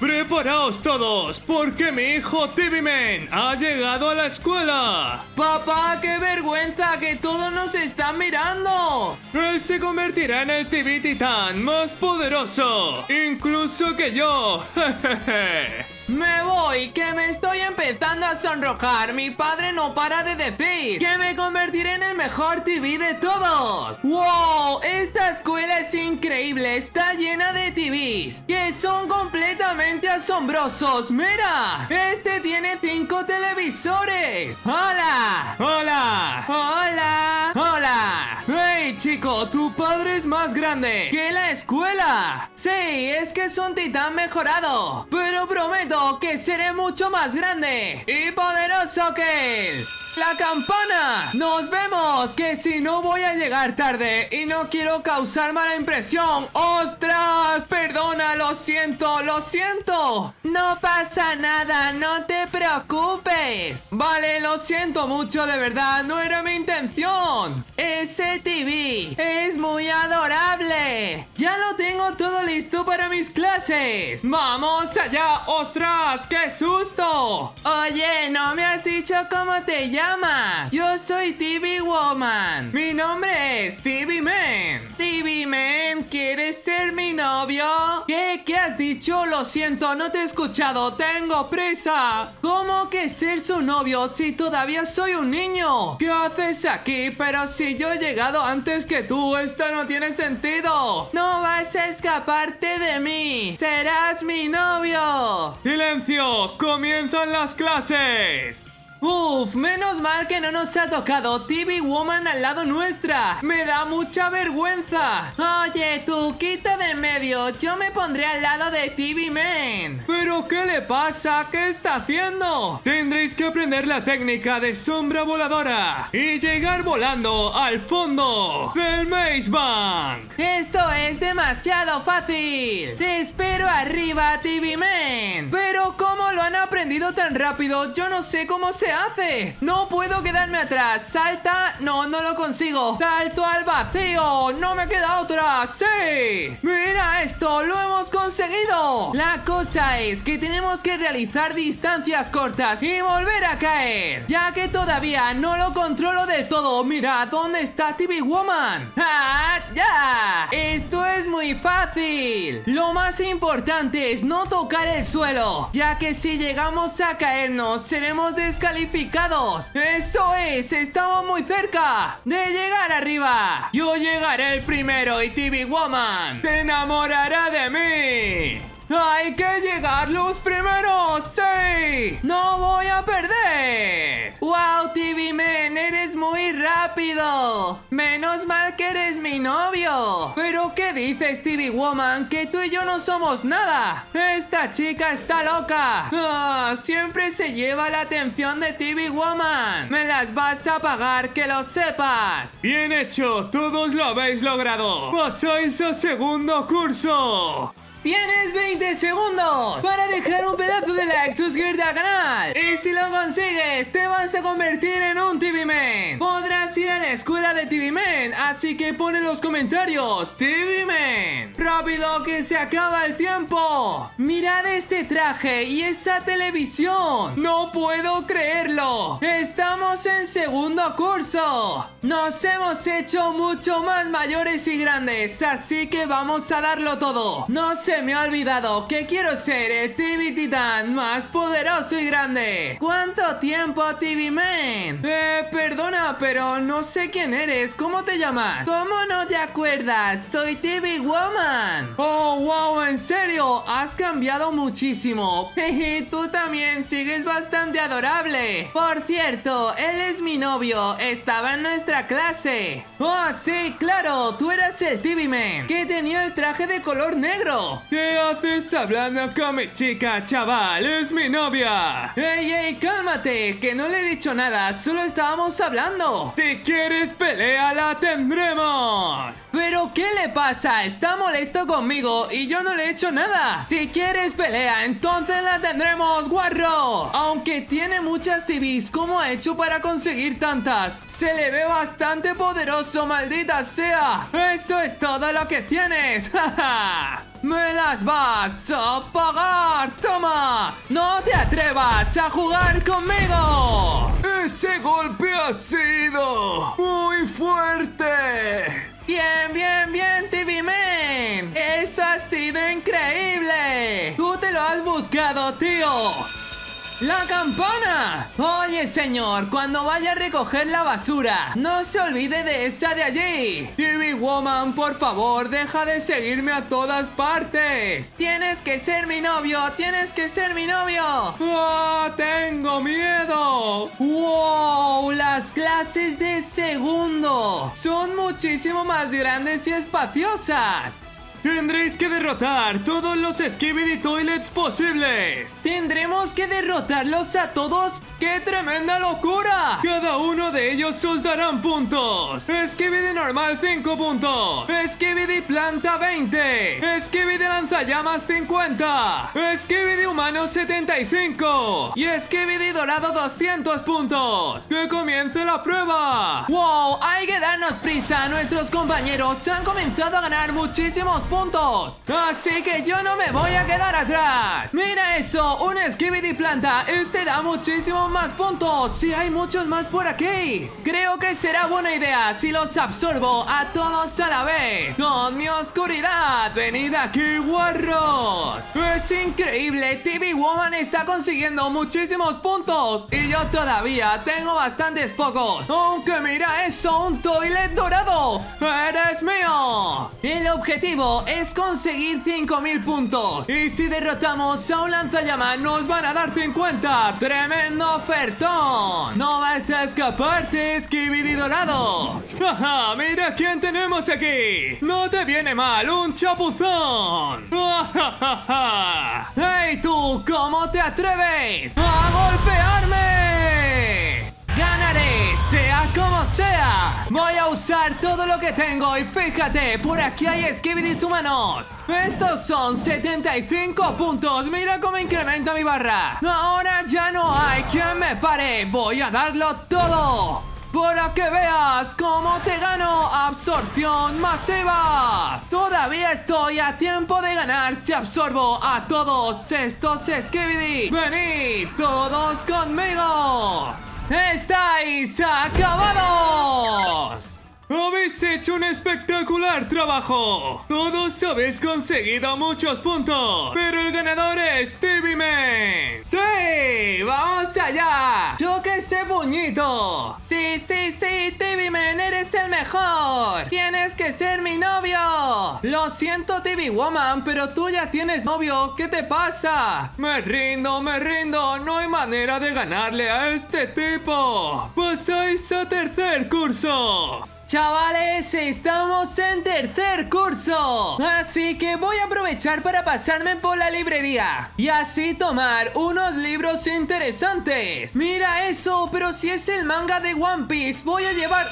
Preparaos todos, porque mi hijo TV Man ha llegado a la escuela. Papá, qué vergüenza que todos nos están mirando. Él se convertirá en el TV Titán más poderoso, incluso que yo. Me voy, que me estoy empezando a sonrojar. Mi padre no para de decir que me convertiré en el mejor TV de todos. ¡Wow! Esta escuela es increíble. Está llena de TVs que son completamente asombrosos. ¡Mira! Este tiene cinco televisores. ¡Hola! ¡Hola! ¡Hola! ¡Hola! ¡Hey, chico! Tu padre es más grande que la escuela. Sí, es que es un titán mejorado. Pero prometo que seré mucho más grande y poderoso que él. ¡La campana! ¡Nos vemos! Que si no voy a llegar tarde y no quiero causar mala impresión. ¡Ostras! Perdona, lo siento, lo siento. No pasa nada, no te preocupes. Vale, lo siento mucho, de verdad, no era mi intención. Ese TV es muy adorable. Ya lo tengo todo listo para mis clases. ¡Vamos allá! ¡Ostras! ¡Qué susto! Oye, ¿no me has dicho cómo te llamas? Yo soy TV Woman. Mi nombre es TV Man. TV Man, ¿quieres ser mi novio? ¿Qué? ¿Qué has dicho? Lo siento, no te he escuchado. Tengo prisa. ¿Cómo que ser su novio si todavía soy un niño? ¿Qué haces aquí? Pero si yo he llegado antes que tú, esto no tiene sentido. No vas a escaparte de mí. Serás mi novio. ¡Silencio! ¡Comienzan las clases! Uf, menos mal que no nos ha tocado TV Woman al lado nuestra. Me da mucha vergüenza. Oye, tú, quita de medio. Yo me pondré al lado de TV Man. ¿Pero qué le pasa? ¿Qué está haciendo? Tendréis que aprender la técnica de sombra voladora y llegar volando al fondo del Maze Bank. Esto es demasiado fácil. Te espero arriba, TV Man. Pero ¿cómo lo han aprendido tan rápido? Yo no sé cómo se hace? No puedo quedarme atrás. Salta. No, no lo consigo. Salto al vacío. No me queda otra. ¡Sí! Mira La cosa es que tenemos que realizar distancias cortas y volver a caer. Ya que todavía no lo controlo del todo. Mira, ¿dónde está TV Woman? ¡Ah! ¡Ya! Esto es muy fácil. Lo más importante es no tocar el suelo. Ya que si llegamos a caernos, seremos descalificados ¡Eso es! ¡Estamos muy cerca de llegar arriba! Yo llegaré el primero y TV Woman te enamorará de mí. ¡Hay que llegar los primeros! ¡Sí! ¡No voy a perder! ¡Wow, TV Man! ¡Eres muy rápido! ¡Menos mal que eres mi novio! ¿Pero qué dices, TV Woman? ¡Que tú y yo no somos nada! ¡Esta chica está loca! ¡Ah! Siempre se lleva la atención de TV Woman! ¡Me las vas a pagar, que lo sepas! ¡Bien hecho! ¡Todos lo habéis logrado! ¡Pasáis a segundo curso! Tienes 20 segundos para dejar un pedazo de like, suscribirte al canal. Y si lo consigues, te vas a convertir en un TV Man. Podrás ir a la escuela de TV Man Así que pon en los comentarios TV Man. ¡Rápido se acaba el tiempo! Mirad este traje y esa televisión ¡No puedo creerlo! ¡Estamos en segundo curso! Nos hemos hecho mucho más mayores y grandes Así que vamos a darlo todo ¡No se me ha olvidado que quiero ser el TV Titán más poderoso y grande. ¿Cuánto tiempo, TV Man? Eh, perdona, pero no sé quién eres. ¿Cómo te llamas? ¿Cómo no te acuerdas? Soy TV Woman. Oh, wow, en serio, has cambiado muchísimo. Jeje, tú también sigues bastante adorable. Por cierto, él es mi novio. Estaba en nuestra clase. Oh, sí, claro, tú eras el TV Man que tenía el traje de color negro. ¿Qué haces hablando con mi chica, chaval? ¡Es mi novia! ¡Ey, ey, cálmate! Que no le he dicho nada, solo estábamos hablando. Si quieres pelea, la tendremos. ¿Pero qué le pasa? Está molesto conmigo y yo no le he hecho nada. Si quieres pelea, entonces la tendremos, guarro. Aunque tiene muchas TVs, ¿cómo ha hecho para conseguir tantas? Se le ve bastante poderoso, maldita sea. Eso es todo lo que tienes. ¡Me las vas a pagar! ¡Toma! ¡No te atrevas a jugar conmigo! ¡Ese golpe ha sido muy fuerte! Bien, bien, bien, TV Man. Eso ha sido increíble. Tú te lo has buscado, tío. ¡La campana! Oye, señor, cuando vaya a recoger la basura, no se olvide de esa de allí. TV Woman, por favor, deja de seguirme a todas partes. Tienes que ser mi novio, tienes que ser mi novio. ¡Ah, tengo miedo! ¡Wow! Las clases de segundo son muchísimo más grandes y espaciosas. Tendréis que derrotar todos los Skibidi Toilets posibles. ¿Tendremos que derrotarlos a todos? ¡Qué tremenda locura! Cada uno de ellos os darán puntos. Skibidi normal 5 puntos. Skibidi planta 20. Skibidi lanzallamas 50. Skibidi humano 75. Y Skibidi dorado 200 puntos. ¡Que comience la prueba! ¡Wow! Hay que darnos prisa. Nuestros compañeros han comenzado a ganar muchísimos puntos. Así que yo no me voy a quedar atrás. Mira eso, un Skibidi planta. Este da muchísimos más puntos. Sí, hay muchos más por aquí. Creo que será buena idea si los absorbo a todos a la vez. Con mi oscuridad. Venid aquí, guarros. Es increíble. TV Woman está consiguiendo muchísimos puntos. Y yo todavía tengo bastantes pocos. Aunque mira eso, un toilet dorado. ¡Eres mío! El objetivo es conseguir 5000 puntos. Y si derrotamos a un lanzallamas, nos van a dar 50. ¡Tremendo ofertón! ¡No vas a escaparte, Skibidi Dorado! ¡Jaja! ¡Mira quién tenemos aquí! ¡No te viene mal un chapuzón! ¡Ja, ¡Hey tú! ¿Cómo te atreves a Voy a usar todo lo que tengo y fíjate, por aquí hay Skibidis humanos. Estos son 75 puntos. Mira cómo incrementa mi barra. Ahora ya no hay quien me pare. Voy a darlo todo. Para que veas cómo te gano absorción masiva. Todavía estoy a tiempo de ganar si absorbo a todos estos Skibidi. Venid todos conmigo. ¡Estáis acabados! Habéis hecho un espectacular trabajo. Todos habéis conseguido muchos puntos. Pero el ganador es TV Man. ¡Sí! ¡Vamos allá! ¡Yo que sé, puñito! ¡Sí, sí, sí! TV Man, eres el mejor. Tienes que ser mi novio. Lo siento, TV Woman, pero tú ya tienes novio. ¿Qué te pasa? Me rindo, me rindo. No hay manera de ganarle a este tipo. Pasáis a tercer curso. Chavales, estamos en tercer curso, así que voy a aprovechar para pasarme por la librería y así tomar unos libros interesantes. Mira eso, pero si es el manga de One Piece, voy a llevar...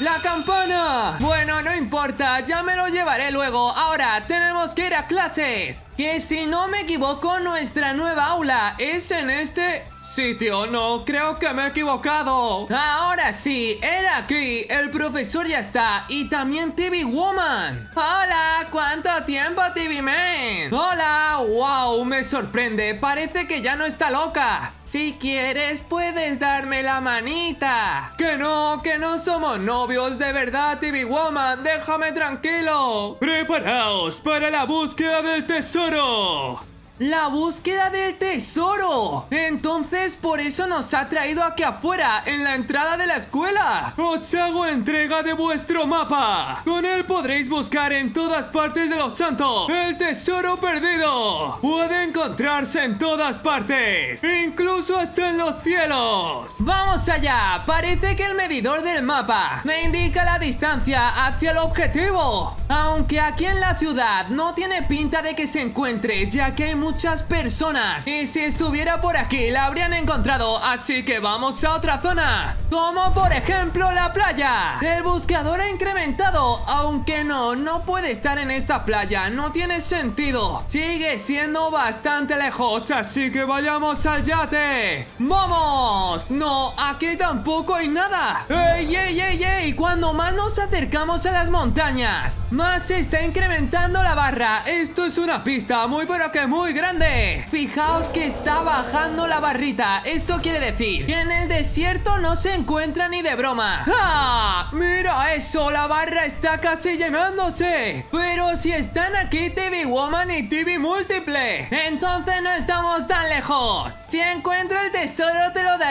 ¡La campana! Bueno, no importa, ya me lo llevaré luego. Ahora, tenemos que ir a clases. Que si no me equivoco, nuestra nueva aula es en este sitio. No, creo que me he equivocado. Ahora sí, era aquí. El profesor ya está. Y también TV Woman. Hola, ¿cuánto tiempo TV Man? Hola, wow, me sorprende. Parece que ya no está loca. Si quieres, puedes darme la manita. Que no, que no somos novios de verdad, TV Woman. Déjame tranquilo. Preparaos para la búsqueda del tesoro. ¡La búsqueda del tesoro! Entonces por eso nos ha traído aquí afuera, en la entrada de la escuela. Os hago entrega de vuestro mapa. Con él podréis buscar en todas partes de los santos el tesoro perdido. Puede encontrarse en todas partes, incluso hasta en los cielos. ¡Vamos allá! Parece que el medidor del mapa me indica la distancia hacia el objetivo. Aunque aquí en la ciudad no tiene pinta de que se encuentre, ya que hay muchas personas. Y si estuviera por aquí, la habrían encontrado. Así que vamos a otra zona. Como por ejemplo la playa. El buscador ha incrementado. Aunque no, no puede estar en esta playa. No tiene sentido. Sigue siendo bastante lejos. Así que vayamos al yate. ¡Vamos! No, aquí tampoco hay nada. ¡Ey, ey, ey, ey! Cuando más nos acercamos a las montañas, más se está incrementando la barra. Esto es una pista muy pero que muy grande. Fijaos que está bajando la barrita. Eso quiere decir que en el desierto no se encuentra ni de broma. ¡Ah! Mira eso, la barra está casi llenándose. Pero si están aquí TV Woman y TV Múltiple, entonces no estamos tan lejos. Si encuentro el tesoro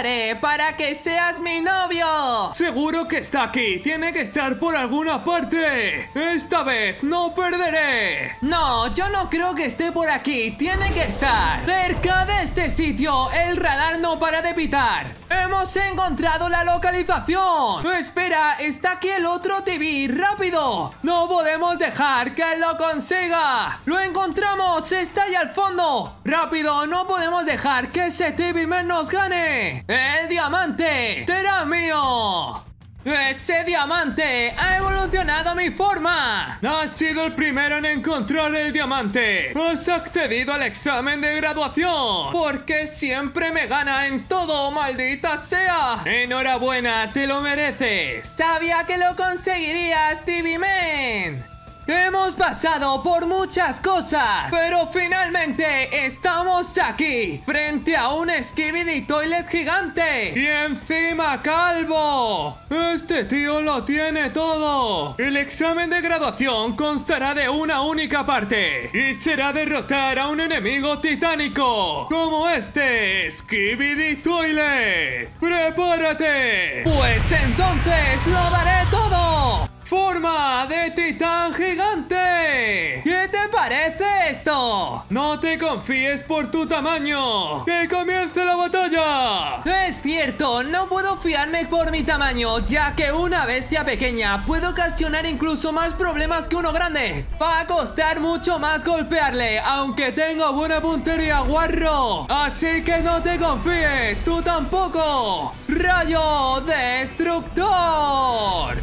daré para que seas mi novio. Seguro que está aquí. Tiene que estar por alguna parte. Esta vez no perderé. No, yo no creo que esté por aquí. Tiene que estar cerca de este sitio. El radar no para de pitar. Hemos encontrado la localización. Espera, está aquí el otro TV. ¡Rápido! No podemos dejar que lo consiga. Lo encontramos. Está ahí al fondo. ¡Rápido! No podemos dejar que ese TV Man nos gane. El diamante será mío. ¡Ese diamante ha evolucionado mi forma! Has sido el primero en encontrar el diamante. Has accedido al examen de graduación. Porque siempre me gana en todo, maldita sea. Enhorabuena, te lo mereces. Sabía que lo conseguirías, TV Man. Hemos pasado por muchas cosas, pero finalmente estamos aquí, frente a un Skibidi Toilet gigante. Y encima calvo. Este tío lo tiene todo. El examen de graduación constará de una única parte y será derrotar a un enemigo titánico, como este Skibidi Toilet. ¡Prepárate! Pues entonces lo daré todo. ¡Forma de titán gigante! ¿Qué te parece esto? No te confíes por tu tamaño. ¡Que comience la batalla! Es cierto, no puedo fiarme por mi tamaño, ya que una bestia pequeña puede ocasionar incluso más problemas que uno grande. Va a costar mucho más golpearle, aunque tengo buena puntería, guarro. Así que no te confíes, tú tampoco. ¡Rayo destructor!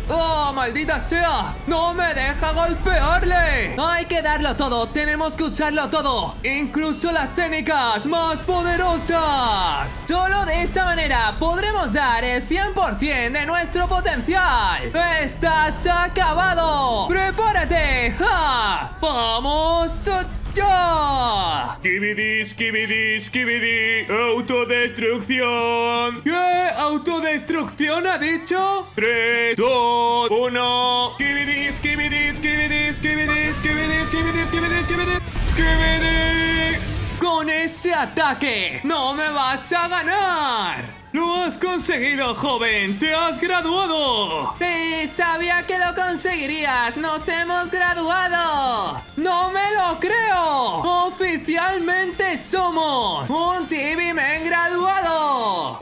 ¡Oh, maldita sea! ¡No me deja golpearle! Hay que darlo todo, tenemos que usarlo todo Incluso las técnicas más poderosas Solo de esa manera podremos dar el 100% de nuestro potencial ¡Estás acabado! ¡Prepárate! ¡Ja! ¡Vamos! ¡Ya! ¡Skibidi, skibidi, skibidi! ¡Autodestrucción! ¿Qué? ¿Autodestrucción ha dicho? 3, 2, 1 ¡Skibidi, skibidi, skibidi, skibidi, skibidi, skibidi, skibidi, skibidi! ¡Skibidi! Con ese ataque, no me vas a ganar. ¡Lo has conseguido, joven! ¡Te has graduado! Sí, sabía que lo conseguirías. ¡Nos hemos graduado! ¡No me lo creo! ¡Oficialmente somos un TV Men graduado!